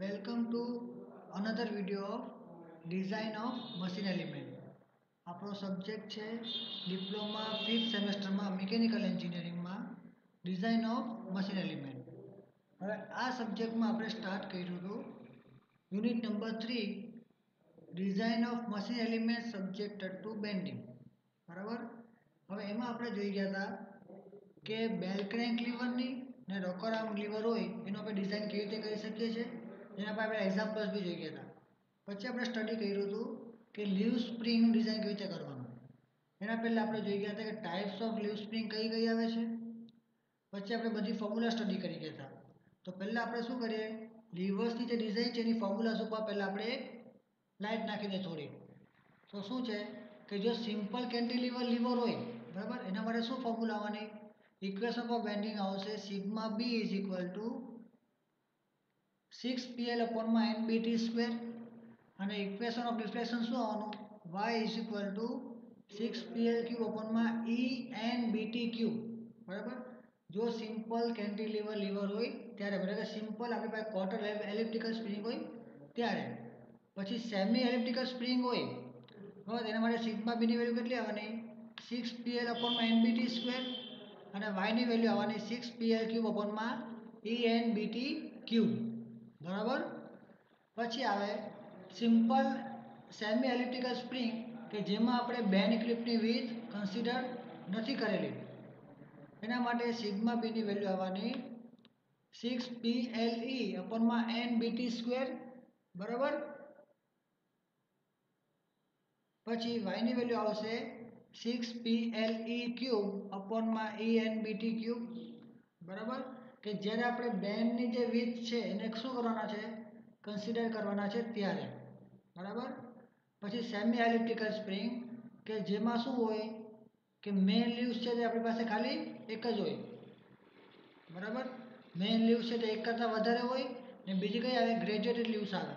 Welcome to another video of design of machine element આપણો subject છે diploma fifth સેમેસ્ટરમાં mechanical એન્જિનિયરિંગમાં design of machine element હવે આ સબ્જેક્ટમાં આપણે સ્ટાર્ટ કર્યું હતું. Unit number three design of machine element subject to bending બરાબર? હવે એમાં આપણે જોઈ ગયા હતા કે બેલ ક્રેન્ક લીવરની ને રોકર આર્મ લીવર હોય એનો આપણે ડિઝાઇન કેવી રીતે કરી શકીએ છીએ? એના પર આપણે એક્ઝામ્પલ્સ બી જોઈ ગયા હતા. પછી આપણે સ્ટડી કર્યું હતું કે લીવ સ્પ્રિંગ ડિઝાઇન કેવી રીતે કરવાનું. એના પહેલાં આપણે જોઈ ગયા હતા કે ટાઈપ્સ ઓફ લીવ સ્પ્રિંગ કઈ કઈ આવે છે. પછી આપણે બધી ફોર્મ્યુલા સ્ટડી કરી ગયા હતા. તો પહેલાં આપણે શું કરીએ? લીવર્સની જે ડિઝાઇન છે એની ફોર્મ્યુલા ઉપર પહેલાં આપણે લાઇટ નાખી દે થોડી તો શું છે? કે જો સિમ્પલ કેન્ટિલીવર લીવર હોય, બરાબર? એના માટે શું ફોર્મ્યુલા આવવાની? ઇક્વેશન ઓફ બેન્ડિંગ આવશે. Sigma B is equal to six PL અપોનમાં N BT square અને ઇક્વેશન ઓફ ડિફ્લેક્શન શું આવવાનું Y is equal to six PL cube અપોનમાં E N BT cube બરાબર? જો સિમ્પલ કેન્ટિલીવર લીવર હોય, ત્યારે બરાબર સિમ્પલ આપણી પાસે ક્વાર્ટર એલિપ્ટિકલ સ્પ્રિંગ હોય, ત્યારે. પછી સેમી એલિપ્ટિકલ સ્પ્રિંગ હોય, બરાબર? તેના માટે સિગ્મા બીની વેલ્યુ કેટલી આવવાની? સિક્સ પીએલ અપોનમાં એન બીટી સ્ક્વેર અને વાયની વેલ્યુ આવવાની સિક્સ પીએલ ક્યુબ અપોનમાં ઈ એન બીટી ક્યુબ બરાબર? પછી આવે સિમ્પલ સેમી એલિપ્ટિકલ સ્પ્રિંગ કે જેમાં આપણે બેન ક્લિપની વિથ કન્સિડર નથી કરેલી. એના માટે સિગ્મા બીની વેલ્યુ આવવાની સિક્સ પી એલ ઈ અપોનમાં એન બીટી સ્ક્વેર બરાબર? પછી વાયની વેલ્યુ આવશે six P L E cube અપોનમાં E N BT cube બરાબર? કે જ્યારે આપણે બેનની જે વિથ છે એને શું કરવાના છે? કન્સિડર કરવાના છે ત્યારે. બરાબર? પછી સેમી એલિપ્ટિકલ સ્પ્રિંગ કે જેમાં શું હોય? કે મેન લીવ્સ છે તે આપણી પાસે ખાલી એક જ હોય. બરાબર? મેન લીવ્સ છે તે એક કરતાં વધારે હોય ને બીજી કઈ આવે ગ્રેજ્યુએટેડ લીવ્સ આવે.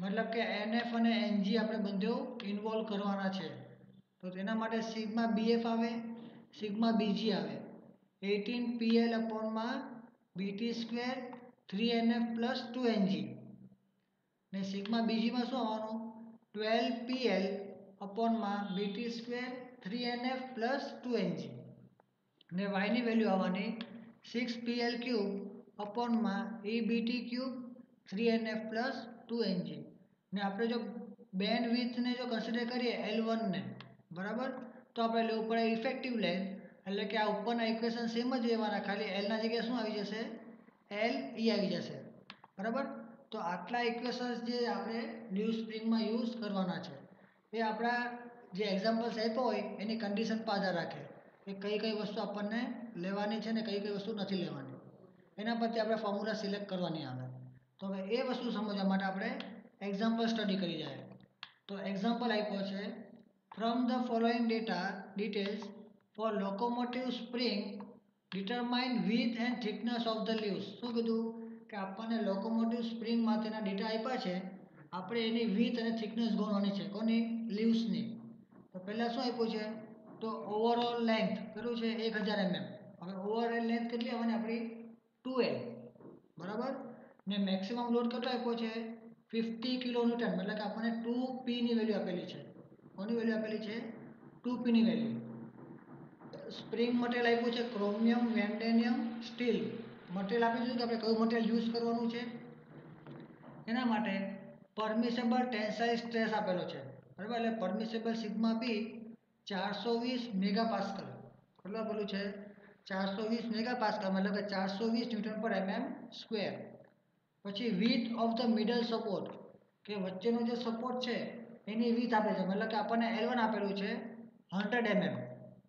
મતલબ કે એનએફ અને એનજી આપણે બધે ઇન્વોલ્વ કરવાના છે. તો તેના માટે સિગ્મા બીએફ આવે સિગ્મા બીજી આવે. Eighteen PL અપોનમાં BT square three NF plus two NG ને સિગ્મા બીજીમાં શું આવવાનું? Twelve PL અપોનમાં BT square three NF plus two NG ને વાયની વેલ્યુ આવવાની six PL cube અપોનમાં E BT cube three NF plus two NG ને આપણે જો બેન્ડ વિથને જો કન્સિડર કરીએ એલ વનને બરાબર? તો આપણે લેવું પડે ઇફેક્ટિવ લેન્થ એટલે કે આ ઉપરના ઇક્વેશન સેમ જ રહેવાના. ખાલી એલના જગ્યાએ શું આવી જશે? એલ ઈ આવી જશે. બરાબર? તો આટલા ઇક્વેશન્સ જે આપણે ન્યૂ સ્પ્રિંગમાં યુઝ કરવાના છે. એ આપણા જે એક્ઝામ્પલ્સ આપ્યા હોય, એની કન્ડિશન પર આધાર રાખે. કે કઈ કઈ વસ્તુ આપણને લેવાની છે ને કઈ કઈ વસ્તુ નથી લેવાની. એના પરથી આપણે ફોર્મ્યુલા સિલેક્ટ કરવાની આવે. તો હવે એ વસ્તુ સમજવા માટે આપણે એક્ઝામ્પલ સ્ટડી કરી જાય. તો એક્ઝામ્પલ આપ્યો છે from the following data details for locomotive spring determine width and thickness of the leaves શું કીધું? કે આપણને લોકોમોટિવ સ્પ્રિંગ માટેના ડેટા આપ્યા છે. આપણે એની વિથ અને થિકનેસ ગણવાની છે. કોની? લીવ્સની તો પહેલાં શું આપ્યું છે? તો ઓવરઓલ લેન્થ કર્યું છે? એક હજાર એમએમ હવે ઓવરઓલ લેન્થ કેટલી આવવાની? આપણી ટુ એમ બરાબર? ને મેક્સિમમ લોડ કેટલો આપ્યો છે? ફિફ્ટી કિલો ન્યૂટન મતલબ કે આપણને ટુ પીની વેલ્યુ આપેલી છે. કોની વેલ્યુ આપેલી છે? ટુ પીની વેલ્યુ સ્પ્રિંગ મટીરિયલ આપ્યું છે, ક્રોમિયમ વેન્ડેનિયમ સ્ટીલ. મટીરિયલ આપી દીધું કે આપણે કયું મટીરિયલ યુઝ કરવાનું છે? એના માટે પરમિસેબલ ટેન્સાઇલ સ્ટ્રેસ આપેલો છે. બરાબર? એટલે પરમિસેબલ સિગ્મા બી ચારસો વીસ મેગા પાસ્કલ કેટલું આપેલું છે? ચારસો વીસ મેગા પાસ્કલ મતલબ કે ચારસો વીસ ન્યૂટન પર એમએમ સ્ક્વેર. પછી width of the middle support કે વચ્ચેનો જે સપોર્ટ છે, એની વિથ આપે છે. મતલબ કે આપણને એલ વન આપેલું છે હંડ્રેડ એમએમ.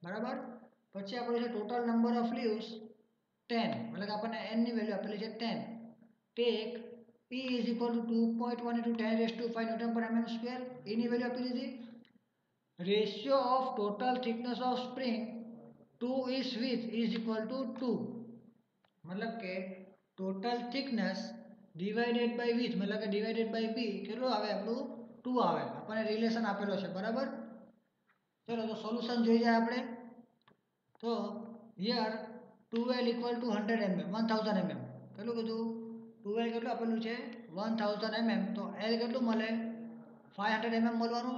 બરાબર? પછી આપણું છે total number of leaves ten મતલબ કે આપણને એનની વેલ્યુ આપેલી છે ten take P is equal to two point one into ten raise to five newton per MM square any value આપી દીધી ratio of total thickness of spring to is width is equal to two મતલબ કે total thickness divided by width મતલબ કે divided by બી કેટલું આવે? આપણું two આવે. આપણને રિલેશન આપેલો છે. બરાબર? ચલો, તો સોલ્યુશન જોઈ જાય આપણે. તો here two L equal to hundred MM one thousand MM કેટલું કીધું? ટુ ટુ કેટલું આપેલું છે? વન થાઉઝન્ડ એમએમ તો એલ કેટલું મળે? ફાઇવ હંડ્રેડ એમએમ મળવાનું?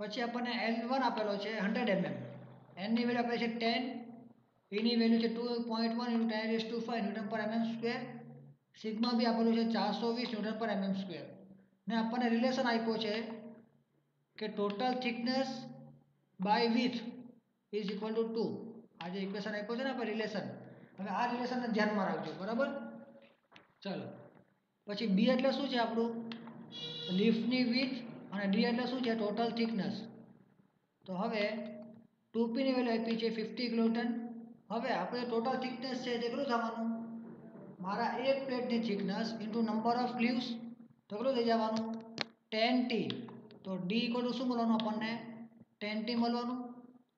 પછી આપણને એલ વન આપેલો છે હંડ્રેડ એમએમ એનની વેલ્યુ આપેલી છે ટેન એની વેલ્યુ છે two point one into ten is two five newton per MM square sigma B આપેલું છે ચારસો વીસ ન્યૂટન પર એમએમ સ્ક્વેર ને આપણને રિલેશન આપ્યો છે કે total thickness by width is equal to two આ જે ઇક્વેશન આપ્યો છે ને આપણે રિલેશન હવે આ રિલેશનને ધ્યાનમાં રાખજો, બરાબર? ચલો. પછી બી એટલે શું છે આપણું? લીફની વિથ અને ડી એટલે શું છે? ટોટલ થિકનેસ તો હવે ટુ પીની વેલ્યુ આપી છે ફિફ્ટી કિલોટન હવે આપણે ટોટલ થિકનેસ છે તે કેટલું થવાનું? મારા એક પ્લેટની thickness into number of leaves તો કેટલું થઈ જવાનું? ટેન ટી તો ડી ઇક્વલ શું મળવાનું આપણને? ટેન ટી મળવાનું?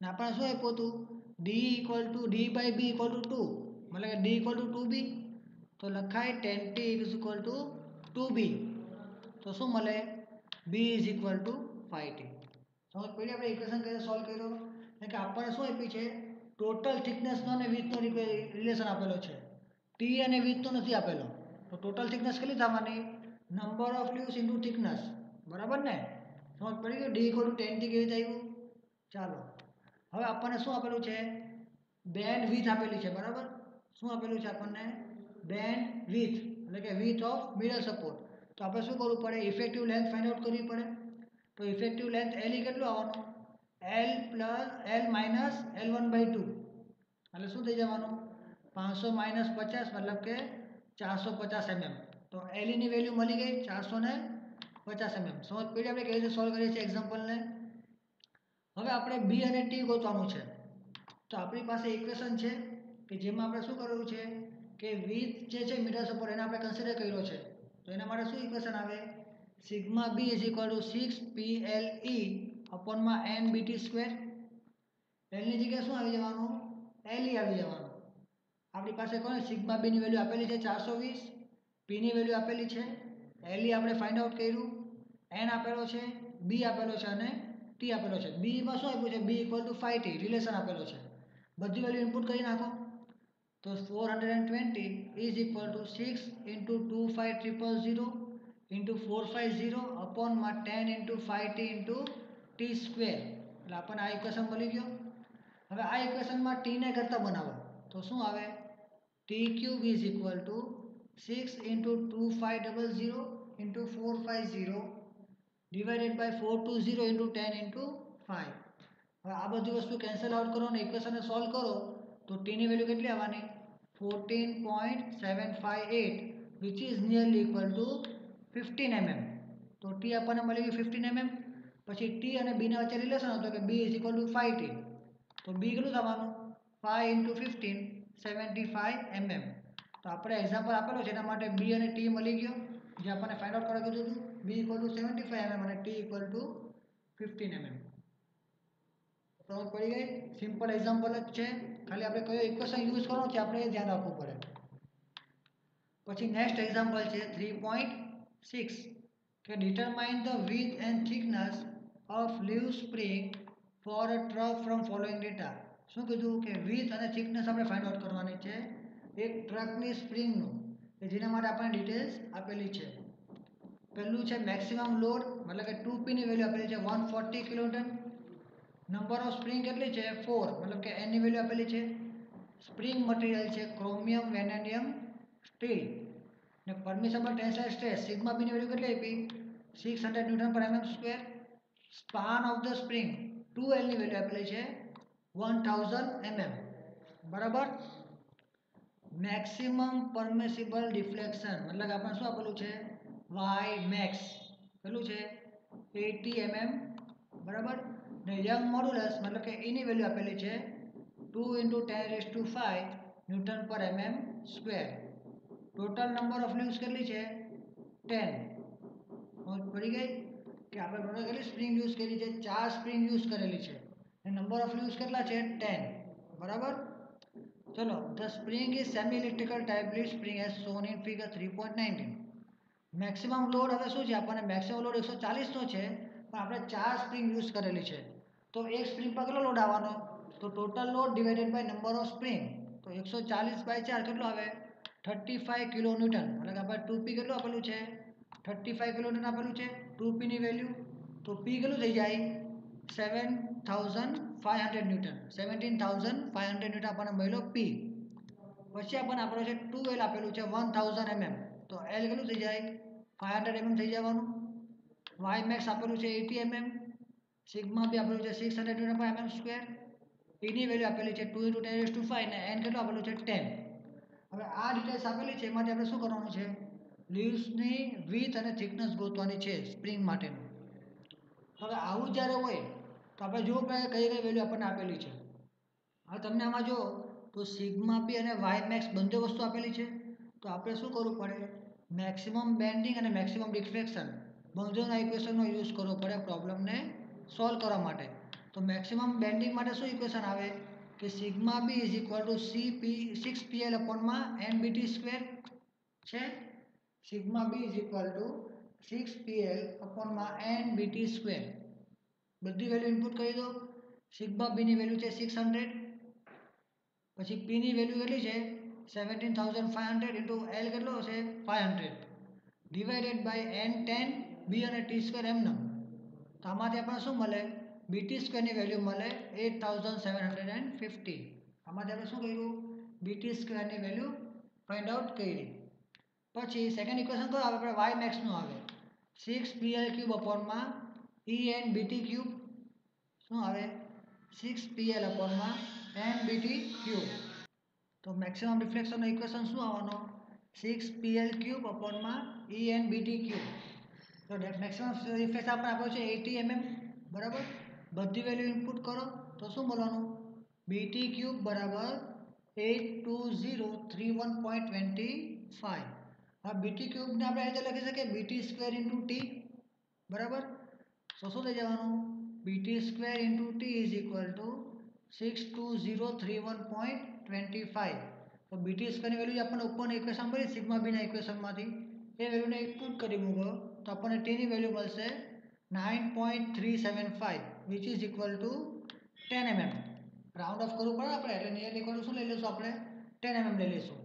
ને આપણને શું આપ્યું હતું? D equal to D by B equal to two મતલબ કે D equal to two B તો લખાય ten T is equal to two B તો શું મળે? B is equal to five T સમજ પડી આપણે ઇક્વેશન કઈ સોલ્વ કર્યો? એટલે કે આપણને શું આપ્યું છે? ટોટલ થિકનેસનો અને વિથનો રિલેશન આપેલો છે. ટી અને વિથનો નથી આપેલો. તો ટોટલ થિકનેસ કેટલી થવાની? Number of leaves into thickness બરાબર ને? સમજ પડી ગયું D equal to ten T કેવી આવ્યું? ચાલો. હવે આપણને શું આપેલું છે? બેન્ડ વિથ આપેલી છે, બરાબર? શું આપેલું છે આપણને? બેન્ડ વિથ એટલે કે વિથ ઓફ મિડલ સપોર્ટ તો આપણે શું કરવું પડે? ઇફેક્ટિવ લેન્થ ફાઇન્ડ આઉટ કરવી પડે. તો ઇફેક્ટિવ લેન્થ એલ કેટલું આવવાનું? L plus L minus L one by two એટલે શું થઈ જવાનું? પાંચસો માઇનસ પચાસ, મતલબ કે ચારસો પચાસ એમએમ તો એલઈની વેલ્યુ મળી ગઈ ચારસો ને પચાસ એમએમ સમજ પડી? આપણે કેવી રીતે સોલ્વ કરીએ છીએ એક્ઝામ્પલને હવે આપણે બી અને ટી ગોતવાનું છે. તો આપણી પાસે ઇક્વેશન છે કે જેમાં આપણે શું કરવું છે કે વીજ જે છે મીટર સપોર્ટ એને આપણે કન્સિડર કર્યો છે. તો એના માટે શું ઇક્વેશન આવે? Sigma B is equal to six P L E અપોનમાં N BT square એલની જગ્યાએ શું આવી જવાનું? એલ ઈ આવી જવાનું. આપણી પાસે કોણ સિગ્મા બીની વેલ્યુ આપેલી છે ચારસો વીસ. પીની વેલ્યુ આપેલી છે. એલ ઈ આપણે ફાઇન્ડ આઉટ કર્યું. એન આપેલો છે. બી આપેલો છે અને ટી આપેલો છે. બીમાં શું આપ્યું છે? B equal to five T relation આપેલો છે. બધી વેલ્યુ ઇનપુટ કરી નાખો. તો four hundred and twenty is equal to six into two five triple zero into four five zero અપોનમાં ten into five T into T square એટલે આપણને આ equation મળી ગયો. હવે આ ઇક્વેશનમાં ટીને કરતાં બનાવો. તો શું આવે? T cube is equal to six into two five double zero into four five zero divided by four two zero into ten into five હવે આ બધી વસ્તુ કેન્સલ આઉટ કરો અને ઇક્વેશનને સોલ્વ કરો, તો ટીની વેલ્યુ કેટલી આવવાની? Fourteen point seven five eight which is nearly equal to fifteen MM તો ટી આપણને મળી ગઈ ફિફ્ટીન એમએમ પછી ટી અને બીના વચ્ચે રિલેશન હતો કે B is equal to five T તો બી કેટલું થવાનું? Five into fifteen seventy five MM તો આપણે એક્ઝામ્પલ આપેલું છે, એના માટે બી અને ટી મળી ગયો. જે આપણને ફાઇન્ડ આઉટ કરવા કીધું હતું. B equal to seventy five MM અને T equal to fifteen MM સમજ પડી ગઈ. સિમ્પલ એક્ઝામ્પલ જ છે. ખાલી આપણે કયો ઇક્વેશન યુઝ કરવાનો છે આપણે એ ધ્યાન રાખવું પડે. પછી નેક્સ્ટ એક્ઝામ્પલ છે થ્રી પોઈન્ટ સિક્સ કે determine the width and thickness of leaf spring for a truck from following data શું કીધું? કે વિથ અને થિકનેસ આપણે ફાઇન્ડ આઉટ કરવાની છે એક ટ્રકની સ્પ્રિંગનું કે જેના માટે આપણને ડિટેલ્સ આપેલી છે. પહેલું છે મેક્સિમમ લોડ મતલબ કે ટુ પીની વેલ્યુ આપેલી છે one forty kiloton number of spring કેટલી છે ફોર મતલબ કે એની વેલ્યુ આપેલી છે સ્પ્રિંગ મટીરિયલ છે ક્રોમિયમ વેનેડિયમ સ્ટીલ ને પરમિશેબલ ટેન્સાઇલ સ્ટ્રેસ સિગ્મા બીની વેલ્યુ કેટલી આપી six hundred newton per MM square span of the spring two એલની value આપેલી છે વન થાઉઝન્ડ એમએમ બરાબર મેક્સિમમ પરમિસિબલ ડિફ્લેક્શન મતલબ કે આપણને શું આપેલું છે વાય મેક્સ પેલું છે? એટી એમએમ બરાબર? ને યંગ મોડુલસ મતલબ કે એની વેલ્યુ આપેલી છે two into ten raise to five newton per MM square total number of leaves કેટલી છે? ટેન પડી ગઈ? કે આપણે ટોટલ કેટલી સ્પ્રિંગ યુઝ કરી છે? ચાર સ્પ્રિંગ યુઝ કરેલી છે. અને નંબર ઓફ લીવ્સ કેટલા છે? ટેન બરાબર? ચલો the spring is semi electrical type lead spring as shown in figure three point nineteen maximum load હવે શું છે? આપણને મેક્સિમમ લોડ એકસો ચાલીસનો છે, પણ આપણે ચાર સ્પ્રિંગ યુઝ કરેલી છે. તો એક સ્પ્રિંગ પર કેટલો લોડ આવવાનો? તો total load divided by number of spring તો એકસો ચાલીસ બાય ચાર કેટલો આવે? થર્ટી ફાઇવ કિલો ન્યૂટન એટલે કે આપણે ટુ પી કેટલું આપેલું છે? થર્ટી ફાઇવ કિલો ન્યૂટન આપેલું છે? ટુ પીની વેલ્યુ તો પી કેટલું થઈ જાય? Seven thousand five hundred newton seventeen thousand five hundred newton આપણને મળ્યો પી પછી આપણને આપણે છે ટુ એલ આપેલું છે વન થાઉઝન્ડ એમએમ તો એલ કેટલું થઈ જાય? ફાઈવ હંડ્રેડ એમએમ થઈ જવાનું. વાય મેક્સ આપેલું છે એટી એમએમ સિગ્મા બી આપેલું છે six hundred twenty per MM square એની વેલ્યુ આપેલી છે two into ten two five ને એન કેટલું આપેલું છે? ટેન હવે આ ડિટેલ્સ આપેલી છે, એમાંથી આપણે શું કરવાનું છે? લીવ્સની વિથ અને થિકનેસ ગોતવાની છે સ્પ્રિંગ માટેનું. હવે આવું જ્યારે હોય, તો આપણે જોવું પડે કઈ કઈ વેલ્યુ આપણને આપેલી છે. હવે તમને આમાં જો તો સિગ્મા પી અને વાય મેક્સ બંને વસ્તુ આપેલી છે. તો આપણે શું કરવું પડે? મેક્સિમમ બેન્ડિંગ અને મેક્સિમમ ડિફ્લેક્શન બંધોના ઇક્વેશનનો યુઝ કરવો પડે પ્રોબ્લેમને સોલ્વ કરવા માટે. તો મેક્સિમમ બેન્ડિંગ માટે શું ઇક્વેશન આવે? કે sigma B is equal to C P six PL અપોનમાં N BT square છે? Sigma B is equal to six PL અપોનમાં N BT square બધી વેલ્યુ ઇનપુટ કરી દો. સિગ્મા બીની વેલ્યુ છે સિક્સ હંડ્રેડ પછી પીની વેલ્યુ કેટલી છે? Seventeen thousand five hundred into L કેટલો હશે? Five hundred divided by N ten B and T square એમનો તો આમાંથી આપણને શું મળે? બીટી સ્ક્વેરની વેલ્યુ મળે eight thousand seven hundred and fifty આમાંથી આપણે શું કર્યું? બીટી સ્ક્વેરની વેલ્યુ ફાઇન્ડ આઉટ કરી. પછી સેકન્ડ ઇક્વેશન કયું આવે, આપણે વાય મેક્સનું આવે. સિક્સ પીએલ ક્યુબ અપોનમાં ઈ એન બીટી ક્યુબ શું આવે? સિક્સ પીએલ અપોનમાં એન બીટી ક્યુબ તો મેક્સિમમ રિફ્લેક્શનનો ઇક્વેશન શું આવવાનો? સિક્સ પીએલ ક્યુબ અપોનમાં ઈ એન બીટી ક્યુબ તો મેક્સિમમ રિફ્લેક્શન આપણે આપ્યો છે એટી એમએમ બરાબર? બધી વેલ્યુ ઇનપુટ કરો, તો શું બોલવાનું બીટી ક્યુબ બરાબર eight two zero three one point twenty five હવે બીટી ક્યુબને આપણે રીતે લખી શકીએ બીટી સ્ક્વેર ઇન્ટુ ટી બરાબર? તો શું થઈ જવાનું? BT square into T is equal to six two zero three one point twenty five તો બીટી સ્ક્વેરની વેલ્યુ આપણને ઉપરની ઇક્વેશન મળી સિગ્મા બીના ઇક્વેશનમાંથી એ વેલ્યુને ઇનપુટ કરી મૂકો, તો આપણને ટીની વેલ્યુ મળશે nine point three seven five which is equal to ten mm round off કરવું પડે આપણે, એટલે નિયર ઇક્વલ શું લઈ લઈશું આપણે? ટેન એમએમ લઈ લઈશું.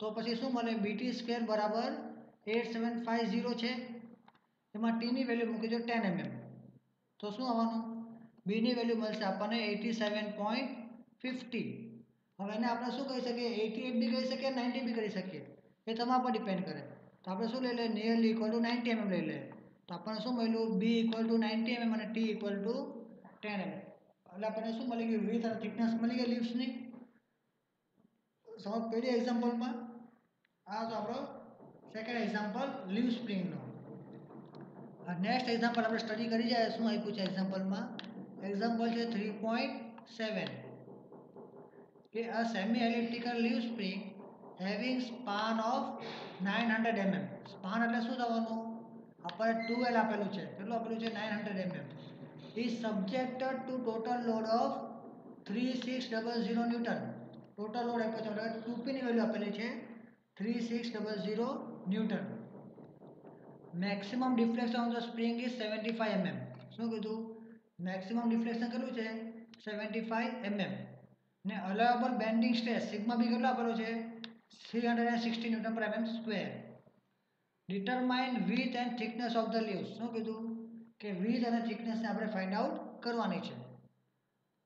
તો પછી શું મળે? બીટી સ્ક્વેર બરાબર એટ સેવન ફાઈવ ઝીરો છે. એમાં ટીની વેલ્યુ મૂકી દો ટેન એમએમ તો શું આવવાનું? બીની વેલ્યુ મળશે આપણને એટી સેવન પોઈન્ટ ફિફ્ટી હવે એને આપણે શું કહી શકીએ? એટી એટ બી કહી શકીએ, નાઇન્ટી બી કરી શકીએ. એ તમારા પર ડિપેન્ડ કરે. તો આપણે શું લઈ લઈએ? Nearly equal to ninety mm લઈ લઈએ. તો આપણને શું મળ્યું? B equal to ninety mm અને T equal to ten mm એટલે આપણને શું મળી ગયું? વિથ અને થિકનેસ મળી ગઈ લીવ્સની સમજ પહેલી એક્ઝામ્પલમાં આ તો આપણો સેકન્ડ એક્ઝામ્પલ લીવ સ્પ્રિંગનો નેક્સ્ટ એક્ઝામ્પલ આપણે સ્ટડી કરી જાય શું આપ્યું છે એક્ઝામ્પલમાં એક્ઝામ્પલ છે થ્રી પોઈન્ટ સેવન કે a semi elliptical leaf spring having span of 900 mm span એટલે શું થવાનું? આપણે 2L આપેલું છે. કેટલું આપેલું છે? 900 mm is subjected to total load of 3600 newton total load આપ્યો છે. એટલે 2p ની વેલ્યુ આપેલી છે 3600 newton maximum deflection of the spring is 75 mm શું કીધું? મેક્સિમમ ડિફ્લેક્શન કેટલું છે? 75 mm ને allowable bending stress sigma B કેટલો આપેલો છે? 360 newton per mm square determine width and thickness of the leaves શું કીધું? કે વિથ અને થિકનેસને આપણે ફાઇન્ડ આઉટ કરવાની છે.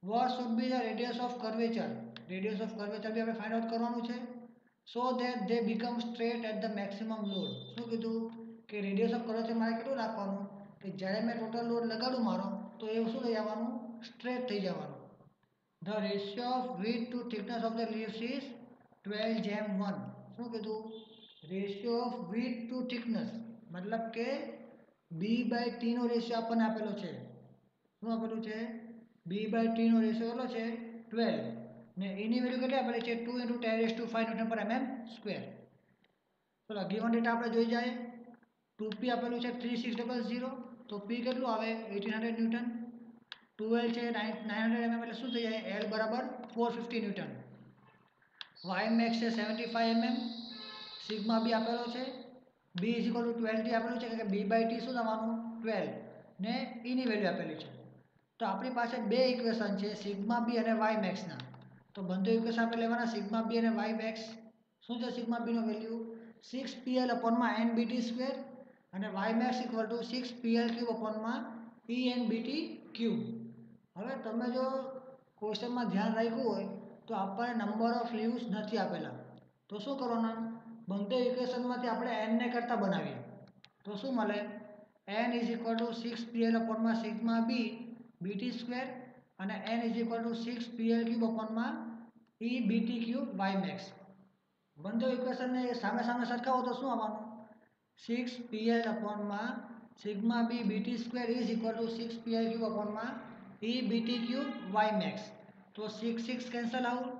What should be the radius of curvature radius of curvature be આપણે ફાઇન્ડ આઉટ કરવાનું છે. So that they become straight at the maximum load શું કીધું? કે રેડિયસ ઓફ કર્વેચર મારે કેટલું રાખવાનું? કે જ્યારે મેં ટોટલ લોડ લગાડું મારો, તો એ શું થઈ જવાનું? સ્ટ્રેટ થઈ જવાનું. The ratio of width to thickness of the leaves is 12 જેમ 1 શું કીધું? Ratio of width to thickness, મતલબ કે b બાય ટીનો રેશિયો આપણને આપેલો છે. શું આપેલું છે? B બાય ટીનો રેશિયો કેટલો છે? 12 ને એની વેલ્યુ કેટલી આપેલી છે? 2 into ten raise to five newton per mm square ચલો ગિવન ડેટા આપણે જોઈ જાય. 2p આપેલું છે થ્રી સિક્સ ડબલ ઝીરો તો p કેટલું આવે? એટીન હંડ્રેડ ન્યૂટન ટુએલ છે નાઇન હંડ્રેડ એમએમ એટલે શું થઈ જાય? એલ બરાબર four fifty newton y max છે seventy five mm sigma b આપેલો છે. B is equal to twelve આપેલું છે કે બી બાય શું થવાનું? ટ્વેલ્વ ને ઈની વેલ્યુ આપેલી છે. તો આપણી પાસે બે ઇક્વેશન છે સિગ્મા બી અને વાય મેક્સના તો બંને ઇક્વેશન આપણે લેવાના સિગ્મા બી અને વાય મેક્સ શું છે સિગ્મા બીનો વેલ્યુ સિક્સ પીએલ અપોનમાં એન બીટી અને y max equal to six pl cube અપોનમાં E N bt હવે તમે જો ક્વેશ્ચનમાં ધ્યાન રાખ્યું હોય, તો આપણને નંબર ઓફ લીવ્સ નથી આપેલા. તો શું કરવાના? બંને ઇક્વેશનમાંથી આપણે એનને કરતા બનાવીએ. તો શું મળે? N is equal to six pl અપોનમાં sigma b bt square અને n is equal to six pl cube અપોનમાં e bt cube y max બંને ઇક્વેશનને સામે સામે સરખાવો તો શું આવવાનું? Six PL અપોનમાં sigma b bt square is equal to six pl cube અપોનમાં e bt cube y max તો six six cancel out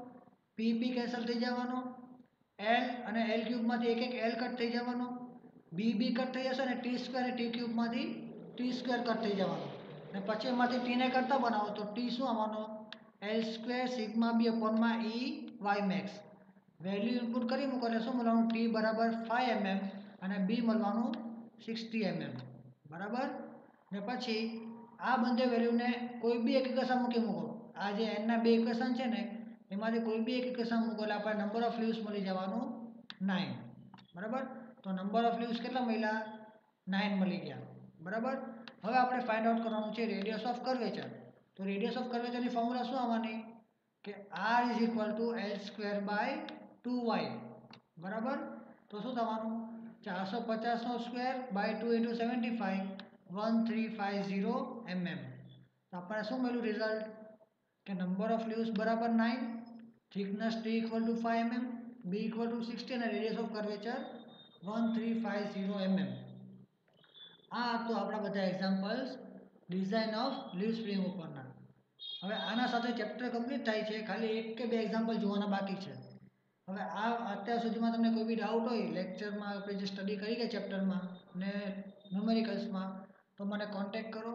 p p cancel થઈ જવાનો. એલ અને એલ ક્યુબમાંથી એક એક એલ કટ થઈ જવાનો. બી બી કટ થઈ જશે અને ટી સ્ક્વેર અને ટી ક્યુબમાંથી ટી સ્ક્વેર કટ થઈ જવાનો. અને પછી એમાંથી ટીને કરતા બનાવો તો ટી શું આવવાનો? L square sigma b અપોનમાં e y max value input કરી મૂકો એટલે શું મળવાનું? ટી બરાબર ફાઈવ એમએમ અને બી મળવાનું સિક્સટી એમએમ બરાબર? ને પછી આ બંને વેલ્યુને કોઈ બી એક ઇક્વેશન મૂકી મૂકો. આ જે એનના બે ઇક્વેશન છે ને, એમાંથી કોઈ બી એક ઇક્વેશન મૂકો એટલે આપણે નંબર ઓફ લીવ્સ મળી જવાનું નાઇન બરાબર? તો નંબર ઓફ લીવ્સ કેટલા મળ્યા? નાઇન મળી ગયા. બરાબર? હવે આપણે ફાઇન્ડ આઉટ કરવાનું છે રેડિયસ ઓફ કર્વેચર તો રેડિયસ ઓફ કર્વેચરની ફોર્મ્યુલા શું આવવાની? કે r is equal to l square by two y બરાબર? તો શું થવાનું? ચારસો પચાસનો square by two into seventy five one three five zero mm તો આપણને શું મળ્યું રિઝલ્ટ કે નંબર ઓફ લીવ્સ બરાબર nine thickness t equal to five mm b equal to sixty અને radius of curvature one three five zero mm આ તો આપણા બધા examples design of leaf spring ઉપરના. હવે આના સાથે ચેપ્ટર કમ્પ્લીટ થાય છે, ખાલી એક કે બે એક્ઝામ્પલ જોવાના બાકી છે. હવે આ અત્યાર સુધીમાં તમને કોઈ બી ડાઉટ હોય લેક્ચરમાં આપણે જે સ્ટડી કરી ગયા ચેપ્ટરમાં ને ન્યુમેરિકલ્સમાં તો મને કોન્ટેક કરો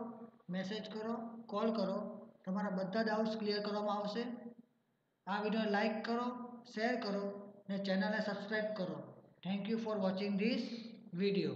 મેસેજ કરો કોલ કરો. તમારા બધા ડાઉટ્સ ક્લિયર કરવામાં આવશે. આ વીડિયો લાઇક કરો શેર કરો ને ચેનલને સબસ્ક્રાઈબ કરો. Thank you for watching this video